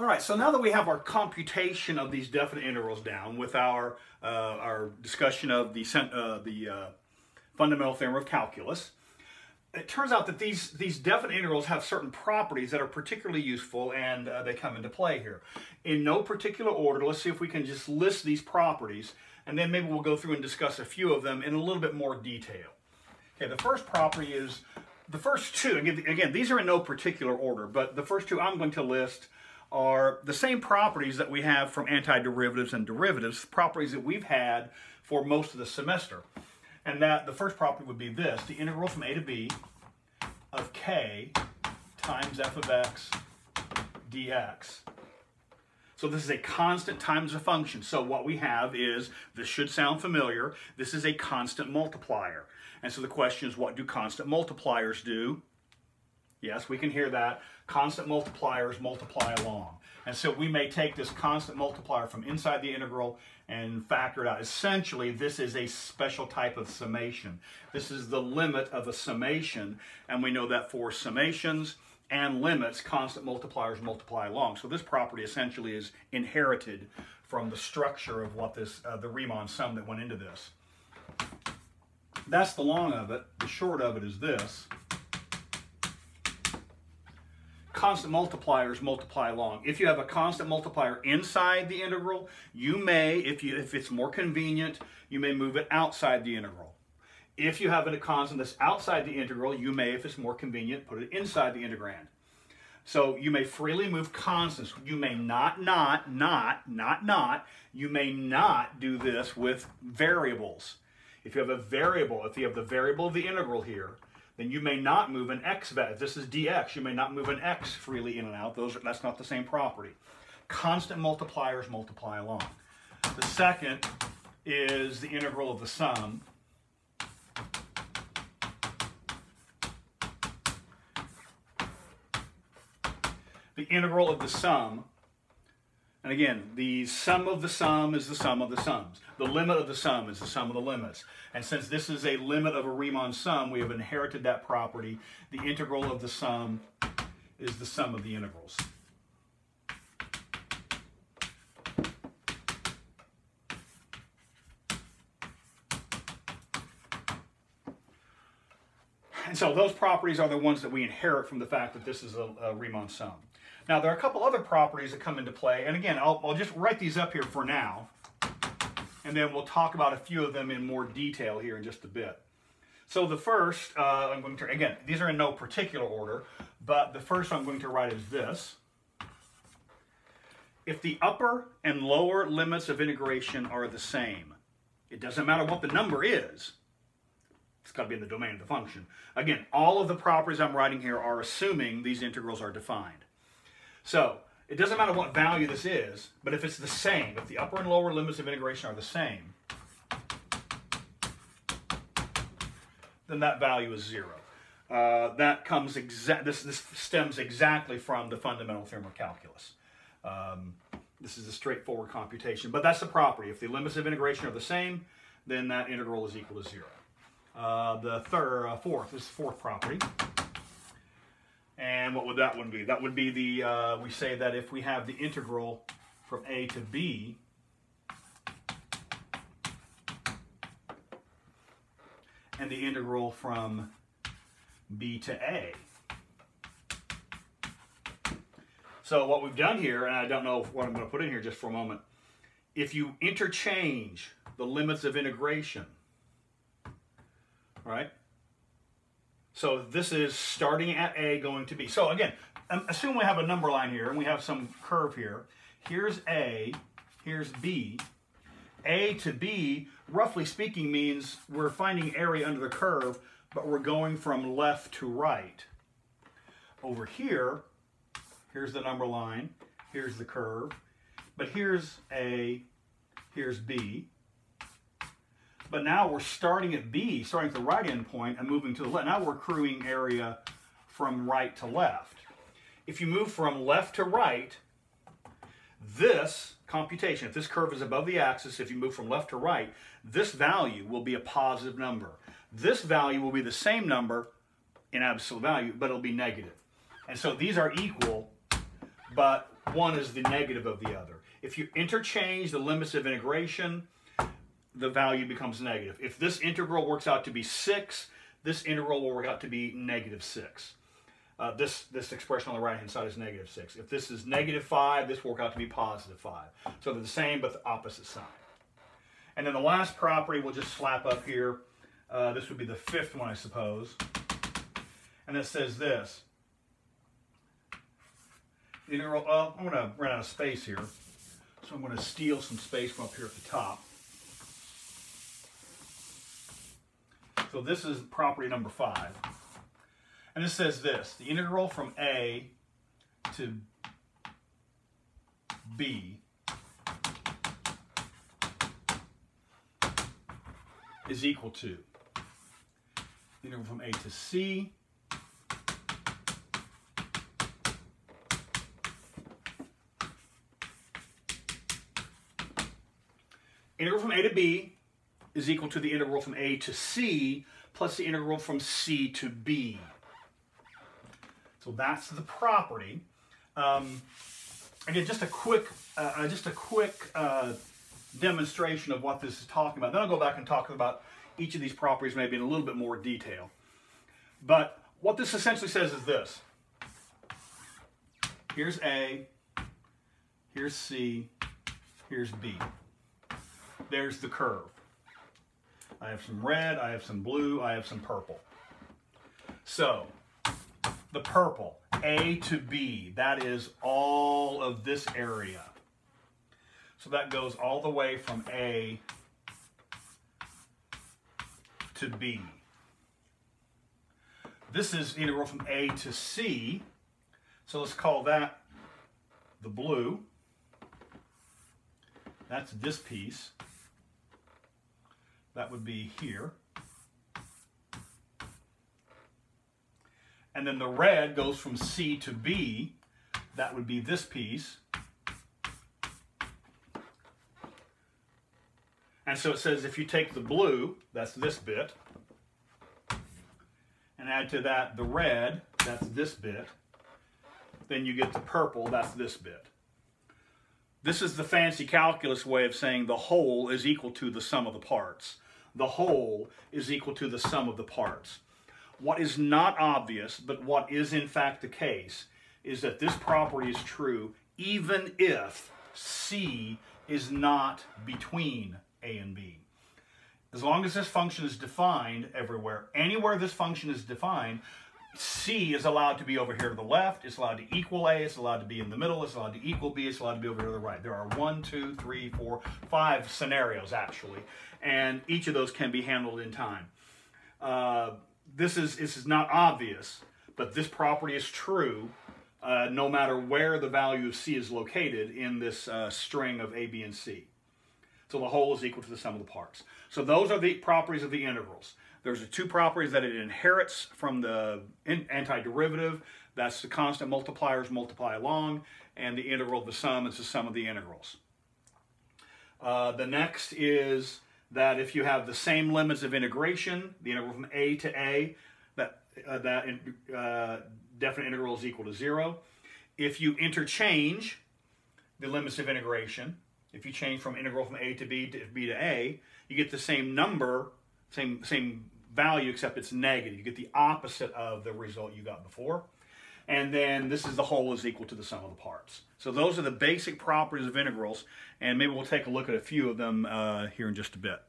All right, so now that we have our computation of these definite integrals down with our, uh, our discussion of the, uh, the uh, fundamental theorem of calculus, it turns out that these, these definite integrals have certain properties that are particularly useful and uh, they come into play here. In no particular order, let's see if we can just list these properties and then maybe we'll go through and discuss a few of them in a little bit more detail. Okay, the first property is, the first two, again, again these are in no particular order, but the first two I'm going to list are the same properties that we have from antiderivatives and derivatives, properties that we've had for most of the semester. And that the first property would be this, the integral from a to b of k times f of x dx. So this is a constant times a function. So what we have is, this should sound familiar, this is a constant multiplier. And so the question is, what do constant multipliers do? Yes, we can hear that. Constant multipliers multiply along. And so we may take this constant multiplier from inside the integral and factor it out. Essentially, this is a special type of summation. This is the limit of a summation, and we know that for summations and limits, constant multipliers multiply along. So this property essentially is inherited from the structure of what this, uh, the Riemann sum that went into this. That's the long of it. The short of it is this constant multipliers multiply along. If you have a constant multiplier inside the integral, you may, if, you, if it's more convenient, you may move it outside the integral. If you have a constant that's outside the integral, you may, if it's more convenient, put it inside the integrand. So you may freely move constants. You may not, not, not, not, not, you may not do this with variables. If you have a variable, if you have the variable of the integral here, then you may not move an x value. This is dx, you may not move an x freely in and out. Those are, that's not the same property. Constant multipliers multiply along. The second is the integral of the sum. The integral of the sum and again, the sum of the sum is the sum of the sums. The limit of the sum is the sum of the limits. And since this is a limit of a Riemann sum, we have inherited that property. The integral of the sum is the sum of the integrals. And so those properties are the ones that we inherit from the fact that this is a, a Riemann sum. Now, there are a couple other properties that come into play, and again, I'll, I'll just write these up here for now, and then we'll talk about a few of them in more detail here in just a bit. So the first, uh, I'm going to, again, these are in no particular order, but the first I'm going to write is this. If the upper and lower limits of integration are the same, it doesn't matter what the number is, it's got to be in the domain of the function. Again, all of the properties I'm writing here are assuming these integrals are defined. So it doesn't matter what value this is, but if it's the same, if the upper and lower limits of integration are the same, then that value is zero. Uh, that comes exact. This this stems exactly from the fundamental theorem of calculus. Um, this is a straightforward computation, but that's the property. If the limits of integration are the same, then that integral is equal to zero. Uh, the third, uh, fourth, this fourth property. And what would that one be? That would be the, uh, we say that if we have the integral from a to b, and the integral from b to a. So what we've done here, and I don't know what I'm going to put in here just for a moment, if you interchange the limits of integration, right? So this is starting at A going to B. So again, um, assume we have a number line here and we have some curve here. Here's A, here's B. A to B, roughly speaking, means we're finding area under the curve, but we're going from left to right. Over here, here's the number line, here's the curve, but here's A, here's B. But now we're starting at B, starting at the right end point and moving to the left. Now we're accruing area from right to left. If you move from left to right, this computation, if this curve is above the axis, if you move from left to right, this value will be a positive number. This value will be the same number in absolute value, but it'll be negative. And so these are equal, but one is the negative of the other. If you interchange the limits of integration, the value becomes negative. If this integral works out to be 6, this integral will work out to be negative 6. Uh, this, this expression on the right-hand side is negative 6. If this is negative 5, this will work out to be positive 5. So they're the same, but the opposite sign. And then the last property we'll just slap up here. Uh, this would be the fifth one, I suppose. And it says this. Integral, well, I'm going to run out of space here. So I'm going to steal some space from up here at the top. So this is property number five. And it says this, the integral from A to B is equal to the integral from A to C integral from A to B is equal to the integral from A to C plus the integral from C to B. So that's the property. Um, again, just a quick, uh, uh, just a quick uh, demonstration of what this is talking about. Then I'll go back and talk about each of these properties maybe in a little bit more detail. But what this essentially says is this. Here's A, here's C, here's B. There's the curve. I have some red, I have some blue, I have some purple. So, the purple, A to B, that is all of this area. So that goes all the way from A to B. This is integral from A to C. So let's call that the blue. That's this piece. That would be here. And then the red goes from C to B. That would be this piece. And so it says if you take the blue, that's this bit, and add to that the red, that's this bit, then you get the purple, that's this bit. This is the fancy calculus way of saying the whole is equal to the sum of the parts. The whole is equal to the sum of the parts. What is not obvious, but what is in fact the case, is that this property is true even if C is not between A and B. As long as this function is defined everywhere, anywhere this function is defined, C is allowed to be over here to the left, it's allowed to equal A, it's allowed to be in the middle, it's allowed to equal B, it's allowed to be over here to the right. There are one, two, three, four, five scenarios actually, and each of those can be handled in time. Uh, this is this is not obvious, but this property is true uh, no matter where the value of c is located in this uh, string of a, b, and c. So the whole is equal to the sum of the parts. So those are the properties of the integrals. There's the two properties that it inherits from the antiderivative. That's the constant multipliers multiply along, and the integral of the sum is the sum of the integrals. Uh, the next is that if you have the same limits of integration, the integral from a to a, that, uh, that uh, definite integral is equal to zero. If you interchange the limits of integration, if you change from integral from a to b to b to a, you get the same number, same, same value, except it's negative. You get the opposite of the result you got before. And then this is the whole is equal to the sum of the parts. So those are the basic properties of integrals, and maybe we'll take a look at a few of them uh, here in just a bit.